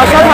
অসাধারণ